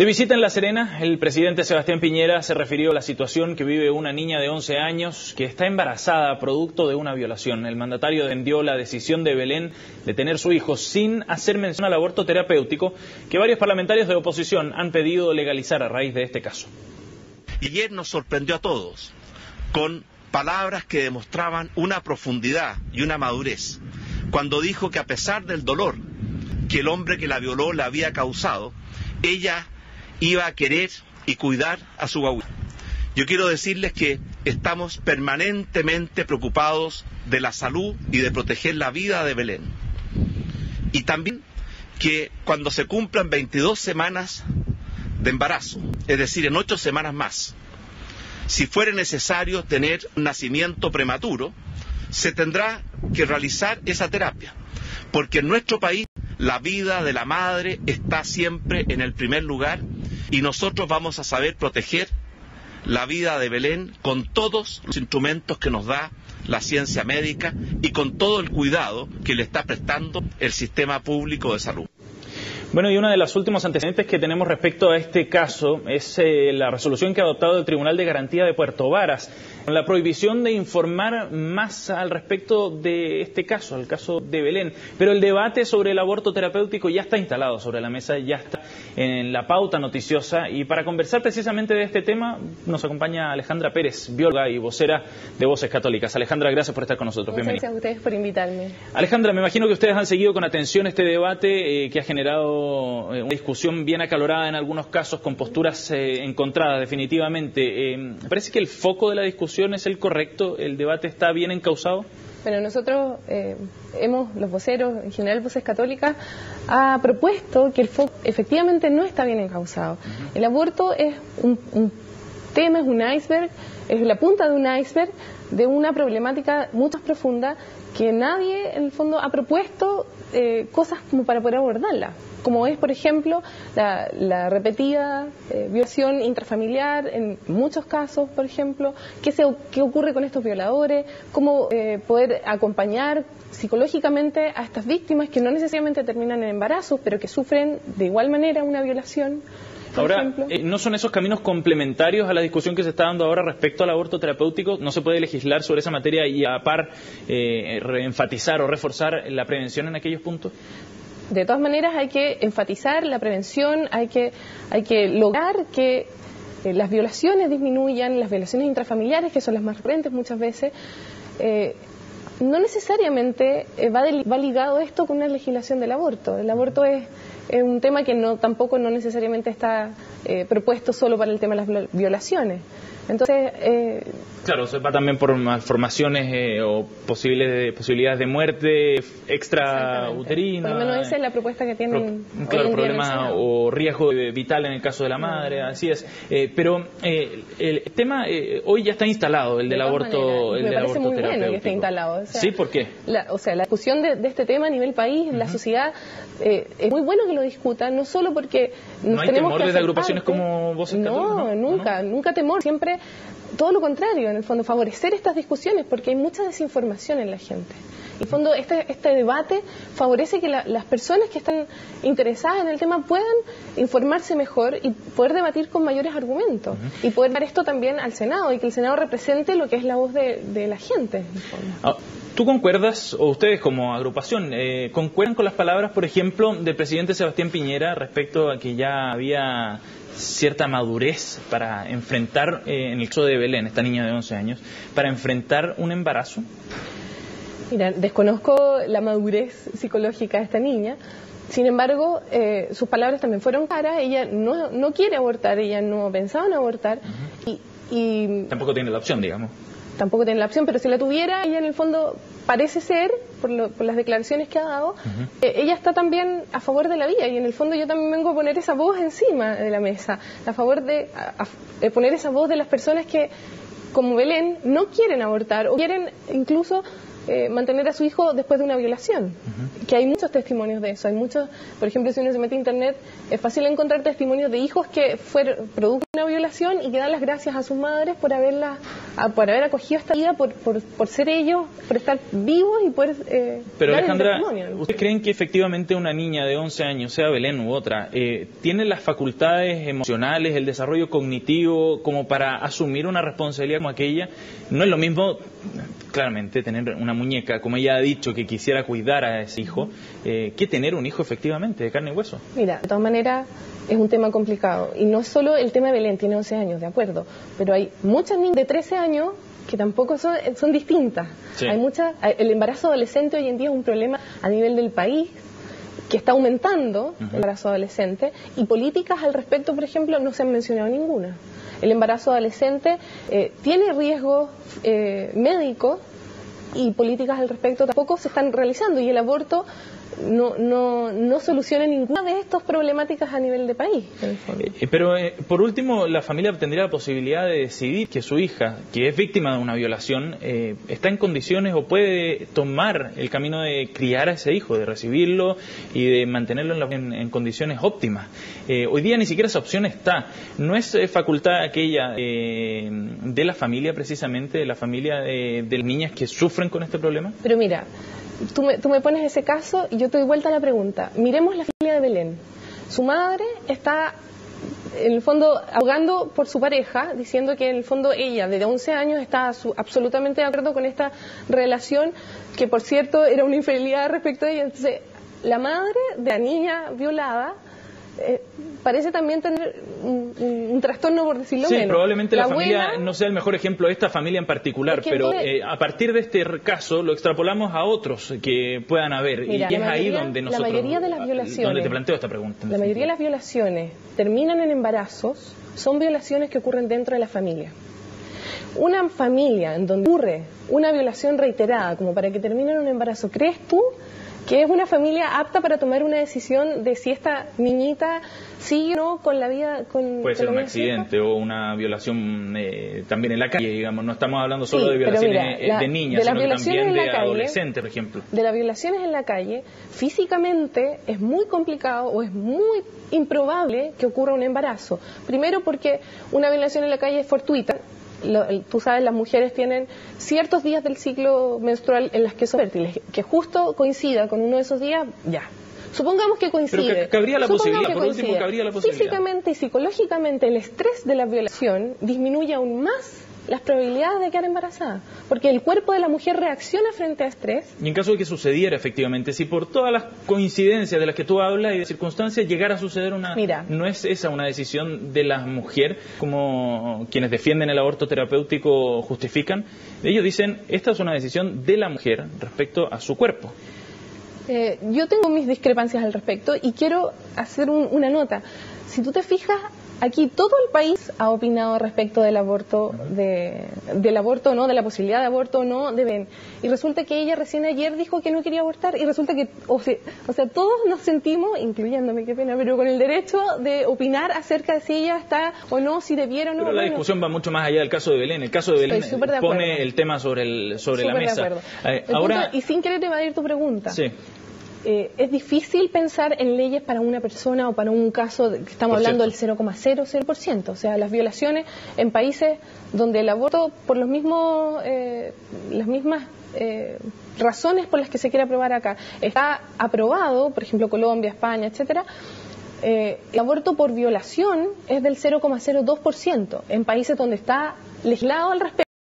De visita en La Serena, el presidente Sebastián Piñera se refirió a la situación que vive una niña de 11 años que está embarazada producto de una violación. El mandatario defendió la decisión de Belén de tener su hijo sin hacer mención al aborto terapéutico que varios parlamentarios de oposición han pedido legalizar a raíz de este caso. Ayer nos sorprendió a todos con palabras que demostraban una profundidad y una madurez, cuando dijo que a pesar del dolor que el hombre que la violó le había causado, ella iba a querer y cuidar a su guagua. Yo quiero decirles que estamos permanentemente preocupados de la salud y de proteger la vida de Belén. Y también que cuando se cumplan 22 semanas de embarazo, es decir, en ocho semanas más, si fuere necesario tener un nacimiento prematuro, se tendrá que realizar esa terapia. Porque en nuestro país la vida de la madre está siempre en el primer lugar y nosotros vamos a saber proteger la vida de Belén con todos los instrumentos que nos da la ciencia médica y con todo el cuidado que le está prestando el sistema público de salud. Bueno, y uno de los últimos antecedentes que tenemos respecto a este caso es eh, la resolución que ha adoptado el Tribunal de Garantía de Puerto Varas, con la prohibición de informar más al respecto de este caso, el caso de Belén. Pero el debate sobre el aborto terapéutico ya está instalado sobre la mesa, ya está en la pauta noticiosa. Y para conversar precisamente de este tema, nos acompaña Alejandra Pérez, bióloga y vocera de Voces Católicas. Alejandra, gracias por estar con nosotros. Muchas gracias a ustedes por invitarme. Alejandra, me imagino que ustedes han seguido con atención este debate eh, que ha generado eh, una discusión bien acalorada en algunos casos con posturas eh, encontradas definitivamente. Eh, parece que el foco de la discusión es el correcto, el debate está bien encausado. Bueno, nosotros hemos, los voceros, en general Voces Católicas, ha propuesto que el foco efectivamente no está bien encausado. El aborto es un, un tema, es un iceberg, es la punta de un iceberg de una problemática mucho más profunda que nadie en el fondo ha propuesto eh, cosas como para poder abordarla, como es, por ejemplo, la, repetida eh, violación intrafamiliar, en muchos casos, por ejemplo, qué, se, qué ocurre con estos violadores, cómo eh, poder acompañar psicológicamente a estas víctimas que no necesariamente terminan en embarazos, pero que sufren de igual manera una violación. Ahora, eh, ¿no son esos caminos complementarios a la discusión que se está dando ahora respecto al aborto terapéutico? ¿No se puede legislar sobre esa materia y a par eh, enfatizar o reforzar la prevención en aquellos puntos? De todas maneras, hay que enfatizar la prevención, hay que, hay que lograr que eh, las violaciones disminuyan, las violaciones intrafamiliares, que son las más recurrentes muchas veces. Eh, no necesariamente va, va ligado esto con una legislación del aborto. El aborto es es un tema que no tampoco no necesariamente está eh, propuesto solo para el tema de las violaciones. Entonces, eh, claro, se va también por malformaciones eh, o posibles posibilidades de muerte extrauterina. Por lo menos esa es la propuesta que tienen. claro, problema o riesgo vital en el caso de la madre, así es. Eh, pero eh, el tema hoy ya está instalado, el del aborto, el me del parece aborto muy terapéutico. bueno que esté instalado. sí, ¿por qué? La, o sea, la discusión de, este tema a nivel país, la sociedad, es muy bueno que lo discuta, no solo porque nos ¿No hay tenemos temor que como Voces no, Católicas? nunca, nunca temor, siempre todo lo contrario, en el fondo, favorecer estas discusiones porque hay mucha desinformación en la gente. En el fondo, este, este debate favorece que la- las personas que están interesadas en el tema puedan informarse mejor y poder debatir con mayores argumentos y poder dar esto también al Senado y que el Senado represente lo que es la voz de, de la gente. en el fondo. Ah, ¿Tú concuerdas, o ustedes como agrupación, eh, concuerdan con las palabras, por ejemplo, del presidente Sebastián Piñera respecto a que ya había cierta madurez para enfrentar, eh, en el caso de Belén, esta niña de 11 años, para enfrentar un embarazo? Mira, desconozco la madurez psicológica de esta niña. Sin embargo, eh, sus palabras también fueron claras. Ella no, no quiere abortar, ella no pensaba en abortar y, y Tampoco tiene la opción, digamos. Tampoco tiene la opción, pero si la tuviera, ella en el fondo parece ser, por, lo- por las declaraciones que ha dado, eh, ella está también a favor de la vida y en el fondo yo también vengo a poner esa voz encima de la mesa, a favor de, a- a- de poner esa voz de las personas que, como Belén, no quieren abortar o quieren incluso eh, mantener a su hijo después de una violación. Que hay muchos testimonios de eso. Hay muchos, por ejemplo, si uno se mete a internet, es fácil encontrar testimonios de hijos que fueron producto de una violación y que dan las gracias a sus madres por haberla por haber acogido esta vida, por, por, por, ser ellos, por estar vivos y poder... Eh, Pero Alejandra, ¿ustedes creen que efectivamente una niña de 11 años, sea Belén u otra, eh, tiene las facultades emocionales, el desarrollo cognitivo como para asumir una responsabilidad como aquella? No es lo mismo claramente tener una muñeca, como ella ha dicho, que quisiera cuidar a ese hijo, eh, que tener un hijo efectivamente de carne y hueso. Mira, de todas maneras es un tema complicado. Y no solo el tema de Belén, tiene 11 años, de acuerdo, pero hay muchas niñas de 13 años que tampoco son, son distintas. Hay muchas, el embarazo adolescente hoy en día es un problema a nivel del país que está aumentando el embarazo adolescente y políticas al respecto, por ejemplo, no se han mencionado ninguna. El embarazo adolescente eh, tiene riesgos eh, médicos y políticas al respecto tampoco se están realizando y el aborto no, no, no soluciona ninguna de estas problemáticas a nivel de país. Eh, pero eh, por último, la familia tendría la posibilidad de decidir que su hija, que es víctima de una violación, eh, está en condiciones o puede tomar el camino de criar a ese hijo, de recibirlo y de mantenerlo en, condiciones óptimas. hoy día ni siquiera esa opción está. No es facultad aquella de la familia, precisamente, de la familia de, de niñas que sufren con este problema. Pero mira, tú me, tú me pones ese caso y yo te doy vuelta a la pregunta. Miremos la familia de Belén. Su madre está en el fondo ahogando por su pareja, diciendo que en el fondo ella, desde 11 años, está absolutamente de acuerdo con esta relación, que por cierto era una infidelidad respecto a ella. Entonces, la madre de la niña violada eh, parece también tener un, trastorno, por decirlo sí, probablemente la, familia no sea el mejor ejemplo de esta familia en particular, pero eh, a partir de este caso lo extrapolamos a otros que puedan haber. y es ahí donde nosotros. La mayoría de las violaciones. Donde te planteo esta pregunta. La mayoría de las violaciones terminan en embarazos, son violaciones que ocurren dentro de la familia. Una familia en donde ocurre una violación reiterada, como para que termine en un embarazo, ¿crees tú que es una familia apta para tomar una decisión de si esta niñita sigue o no con la vida. Con, Puede ser un accidente o una violación eh, también en la calle, digamos. No estamos hablando solo de violaciones eh, de niñas, sino también de adolescentes, por ejemplo. De las violaciones en la calle, físicamente es muy complicado o es muy improbable que ocurra un embarazo. Primero porque una violación en la calle es fortuita tú sabes, las mujeres tienen ciertos días del ciclo menstrual en las que son fértiles, que justo coincida con uno de esos días, ya. Supongamos que coincide. Pero que cabría la posibilidad, por último, cabría la posibilidad. Físicamente y psicológicamente el estrés de la violación disminuye aún más las probabilidades de quedar embarazada, porque el cuerpo de la mujer reacciona frente a estrés. Y en caso de que sucediera efectivamente, si por todas las coincidencias de las que tú hablas y de circunstancias llegara a suceder una... Mira, ¿No es esa una decisión de la mujer, como quienes defienden el aborto terapéutico justifican? Ellos dicen, esta es una decisión de la mujer respecto a su cuerpo. Eh, yo tengo mis discrepancias al respecto y quiero hacer una nota. Si tú te fijas, Aquí todo el país ha opinado respecto del aborto, de, del aborto no, de la posibilidad de aborto o no de Ben. Y resulta que ella recién ayer dijo que no quería abortar y resulta que, o sea, o sea, todos nos sentimos, incluyéndome, qué pena, pero con el derecho de opinar acerca de si ella está o no, si debiera o no. Pero la discusión va mucho más allá del caso de Belén. El caso de Belén pone el tema sobre, el, sobre la mesa. Eh, ahora... y sin querer evadir tu pregunta. Sí. Eh, es difícil pensar en leyes para una persona o para un caso, estamos hablando del 0,00%, o sea, las violaciones en países donde el aborto, por los mismos, eh, las mismas eh, razones por las que se quiere aprobar acá, está aprobado, por ejemplo, Colombia, España, etcétera, el aborto por violación es del 0,02%, en países donde está legislado al respecto.